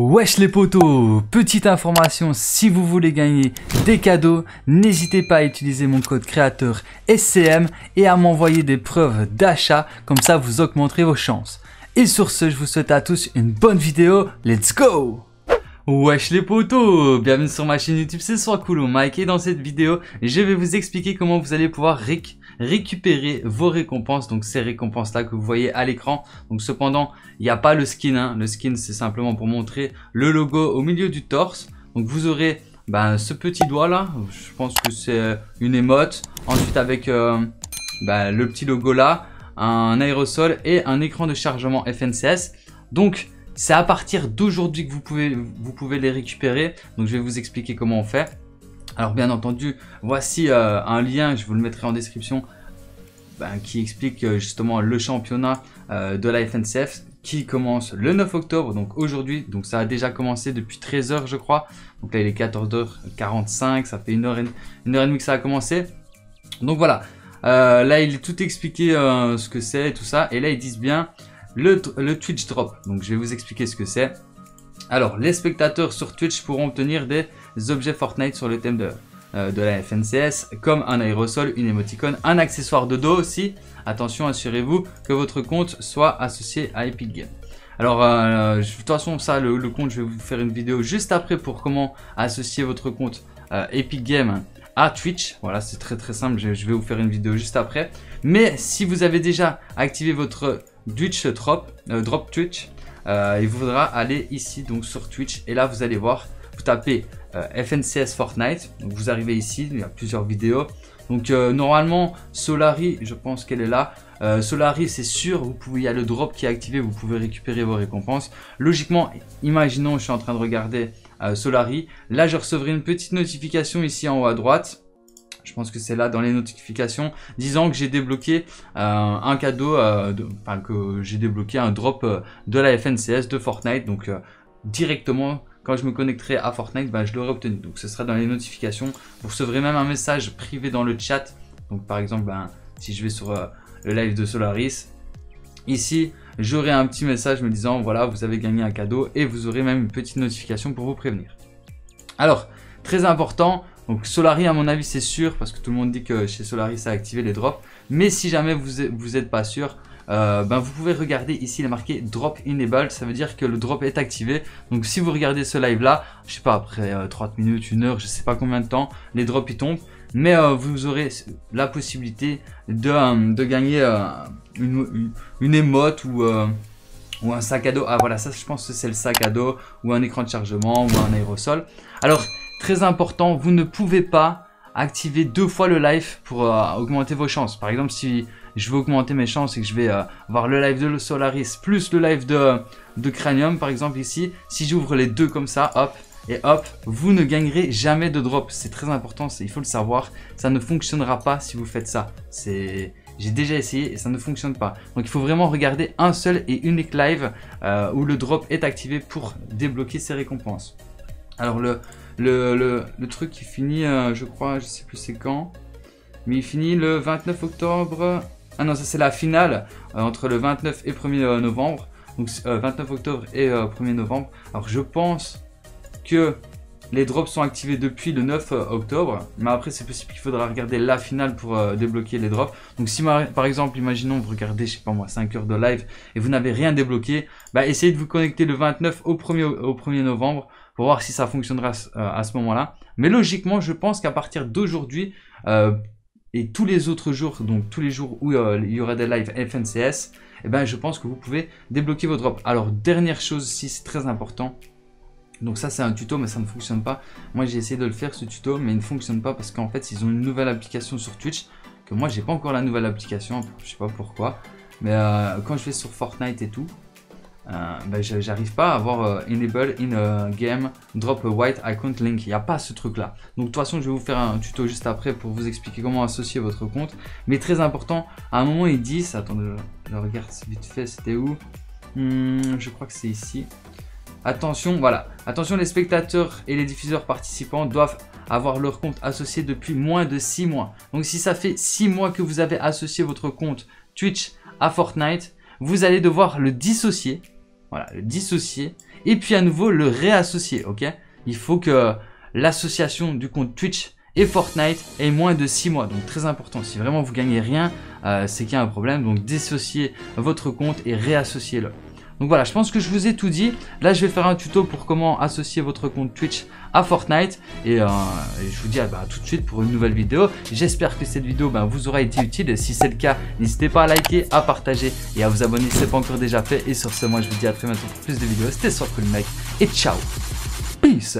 Wesh les potos, petite information, si vous voulez gagner des cadeaux, n'hésitez pas à utiliser mon code créateur SCM et à m'envoyer des preuves d'achat, comme ça vous augmenterez vos chances. Et sur ce, je vous souhaite à tous une bonne vidéo, let's go Wesh les potos, bienvenue sur ma chaîne YouTube, c'est soit cool Mike et dans cette vidéo, je vais vous expliquer comment vous allez pouvoir récupérer vos récompenses, donc ces récompenses là que vous voyez à l'écran. Donc cependant, il n'y a pas le skin, hein. le skin c'est simplement pour montrer le logo au milieu du torse. Donc vous aurez ben, ce petit doigt là, je pense que c'est une émote. Ensuite avec euh, ben, le petit logo là, un aérosol et un écran de chargement FNCS. Donc c'est à partir d'aujourd'hui que vous pouvez, vous pouvez les récupérer. Donc je vais vous expliquer comment on fait. Alors bien entendu, voici euh, un lien, je vous le mettrai en description, ben, qui explique euh, justement le championnat euh, de la FNCF qui commence le 9 octobre, donc aujourd'hui. Donc ça a déjà commencé depuis 13h je crois. Donc là il est 14h45, ça fait une heure et, une heure et demie que ça a commencé. Donc voilà, là il est tout expliqué ce que c'est et tout ça. Et là ils disent bien le, Twitch Drop. Donc je vais vous expliquer ce que c'est. Alors, les spectateurs sur Twitch pourront obtenir des objets Fortnite sur le thème de, euh, la FNCS, comme un aérosol, une émoticône, un accessoire de dos aussi. Attention, assurez-vous que votre compte soit associé à Epic Games. Alors, euh, de toute façon, ça, le, compte, je vais vous faire une vidéo juste après pour comment associer votre compte euh, Epic Games à Twitch. Voilà, c'est très très simple, je, vais vous faire une vidéo juste après. Mais si vous avez déjà activé votre Twitch Drop, euh, Drop Twitch. Euh, il vous faudra aller ici donc sur Twitch et là vous allez voir, vous tapez euh, FNCS Fortnite. Vous arrivez ici, il y a plusieurs vidéos. Donc normalement Solari, je pense qu'elle est là. Solari c'est sûr, il y a le drop qui est activé, vous pouvez récupérer vos récompenses. Logiquement, imaginons je suis en train de regarder Solari. Là je recevrai une petite notification ici en haut à droite je pense que c'est là dans les notifications, disant que j'ai débloqué euh, un cadeau, euh, enfin que j'ai débloqué un drop euh, de la FNCS de Fortnite. Donc directement, quand je me connecterai à Fortnite, ben, je l'aurai obtenu. Donc ce sera dans les notifications. Vous recevrez même un message privé dans le chat. Donc par exemple, ben, si je vais sur le live de Solaris, ici, j'aurai un petit message me disant voilà, vous avez gagné un cadeau et vous aurez même une petite notification pour vous prévenir. Alors, très important, donc Solari à mon avis c'est sûr parce que tout le monde dit que chez Solari ça a activé les drops. Mais si jamais vous vous êtes pas sûr, euh, ben vous pouvez regarder ici il est marqué drop enabled, ça veut dire que le drop est activé. Donc si vous regardez ce live là, je sais pas après 30 euh, minutes, une heure, je sais pas combien de temps, les drops ils tombent. Mais euh, vous aurez la possibilité de, de gagner une, une, émote ou, ou un sac à dos. Ah voilà, ça je pense que c'est le sac à dos ou un écran de chargement ou un aérosol. Alors Très important, vous ne pouvez pas activer deux fois le live pour euh, augmenter vos chances. Par exemple, si je veux augmenter mes chances et que je vais euh, voir le live de Solaris plus le live de, de Cranium, par exemple ici, si j'ouvre les deux comme ça, hop, et hop, vous ne gagnerez jamais de drop. C'est très important, il faut le savoir. Ça ne fonctionnera pas si vous faites ça. J'ai déjà essayé et ça ne fonctionne pas. Donc il faut vraiment regarder un seul et unique live euh, où le drop est activé pour débloquer ses récompenses. Alors le, le, truc qui finit, euh, je crois, je sais plus c'est quand, mais il finit le 29 octobre. Ah non, ça c'est la finale euh, entre le 29 et 1er euh, novembre. Donc 29 octobre et 1er novembre. Alors je pense que les drops sont activés depuis le 9 octobre. Mais après, c'est possible qu'il faudra regarder la finale pour débloquer les drops. Donc si par exemple, imaginons, vous regardez, je sais pas moi, 5 heures de live et vous n'avez rien débloqué, bah essayez de vous connecter le 29 au 1er, au 1er novembre pour voir si ça fonctionnera euh, à ce moment-là. Mais logiquement, je pense qu'à partir d'aujourd'hui euh, et tous les autres jours, donc tous les jours où euh, il y aura des lives FNCS, eh ben, je pense que vous pouvez débloquer vos drops. Alors, dernière chose ici, c'est très important. Donc ça c'est un tuto mais ça ne fonctionne pas. Moi j'ai essayé de le faire ce tuto mais il ne fonctionne pas parce qu'en fait ils ont une nouvelle application sur Twitch que moi j'ai pas encore la nouvelle application, je sais pas pourquoi. Mais quand je vais sur Fortnite et tout, euh, ben, j'arrive pas à avoir euh, enable in game drop a white icon link. Il n'y a pas ce truc là. Donc de toute façon, je vais vous faire un tuto juste après pour vous expliquer comment associer votre compte. Mais très important, à un moment ils disent, attendez, je, regarde vite fait, c'était où? Hmm, Je crois que c'est ici. Attention, voilà. Attention, les spectateurs et les diffuseurs participants doivent avoir leur compte associé depuis moins de 6 mois. Donc si ça fait 6 mois que vous avez associé votre compte Twitch à Fortnite, vous allez devoir le dissocier voilà, le dissocier et puis à nouveau le réassocier, ok? Il faut que l'association du compte Twitch et Fortnite ait moins de 6 mois. Donc très important, si vraiment vous gagnez rien, euh, c'est qu'il y a un problème. Donc dissociez votre compte et réassociez-le. Donc voilà, je pense que je vous ai tout dit. Là, je vais faire un tuto pour comment associer votre compte Twitch à Fortnite. Et, euh, je vous dis à bah, tout de suite pour une nouvelle vidéo. J'espère que cette vidéo bah, vous aura été utile. Et si c'est le cas, n'hésitez pas à liker, à partager et à vous abonner si ce n'est pas encore déjà fait. Et sur ce, moi, je vous dis à très bientôt pour plus de vidéos. C'était sur Cool Mec et ciao Peace